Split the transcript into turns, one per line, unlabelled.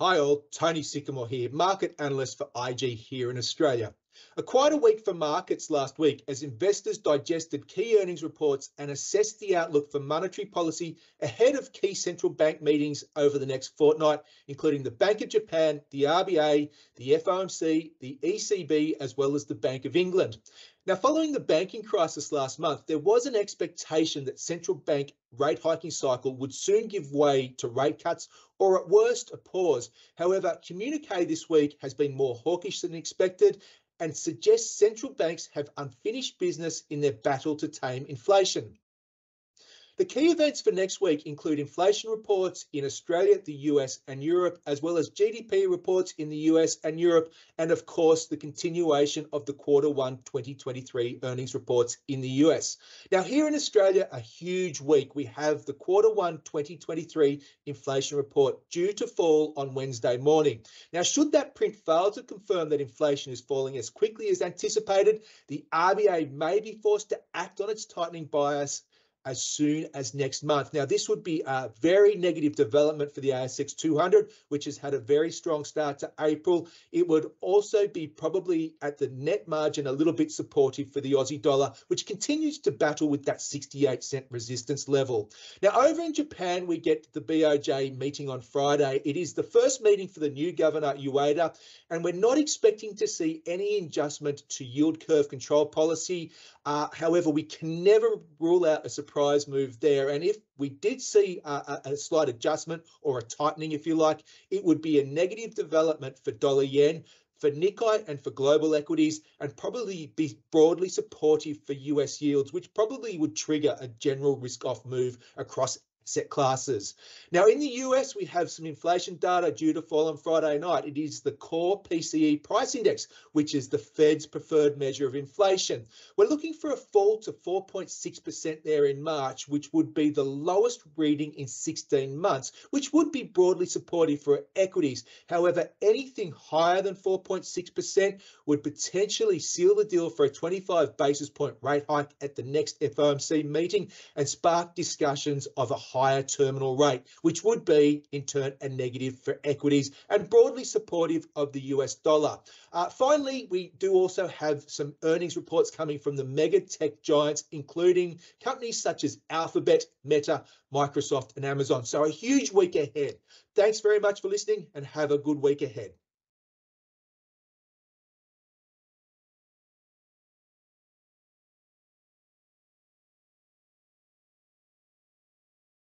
Hi all, Tony Sycamore here, market analyst for IG here in Australia. A quite a week for markets last week as investors digested key earnings reports and assessed the outlook for monetary policy ahead of key central bank meetings over the next fortnight, including the Bank of Japan, the RBA, the FOMC, the ECB, as well as the Bank of England. Now, following the banking crisis last month, there was an expectation that central bank rate hiking cycle would soon give way to rate cuts or at worst a pause. However, communique this week has been more hawkish than expected and suggests central banks have unfinished business in their battle to tame inflation. The key events for next week include inflation reports in Australia, the US, and Europe, as well as GDP reports in the US and Europe, and of course, the continuation of the quarter one 2023 earnings reports in the US. Now, here in Australia, a huge week. We have the quarter one 2023 inflation report due to fall on Wednesday morning. Now, should that print fail to confirm that inflation is falling as quickly as anticipated, the RBA may be forced to act on its tightening bias as soon as next month. Now, this would be a very negative development for the ASX 200, which has had a very strong start to April. It would also be probably at the net margin a little bit supportive for the Aussie dollar, which continues to battle with that 68 cent resistance level. Now, over in Japan, we get the BOJ meeting on Friday. It is the first meeting for the new governor, Ueda, and we're not expecting to see any adjustment to yield curve control policy. Uh, however, we can never rule out a surprise price move there. And if we did see a, a, slight adjustment or a tightening, if you like, it would be a negative development for dollar yen for Nikkei and for global equities, and probably be broadly supportive for US yields, which probably would trigger a general risk off move across set classes. Now, in the US, we have some inflation data due to fall on Friday night. It is the core PCE price index, which is the Fed's preferred measure of inflation. We're looking for a fall to 4.6% there in March, which would be the lowest reading in 16 months, which would be broadly supportive for equities. However, anything higher than 4.6% would potentially seal the deal for a 25 basis point rate hike at the next FOMC meeting and spark discussions of a higher terminal rate, which would be in turn a negative for equities and broadly supportive of the US dollar. Uh, finally, we do also have some earnings reports coming from the mega tech giants, including companies such as Alphabet, Meta, Microsoft, and Amazon. So a huge week ahead. Thanks very much for listening and have a good week ahead.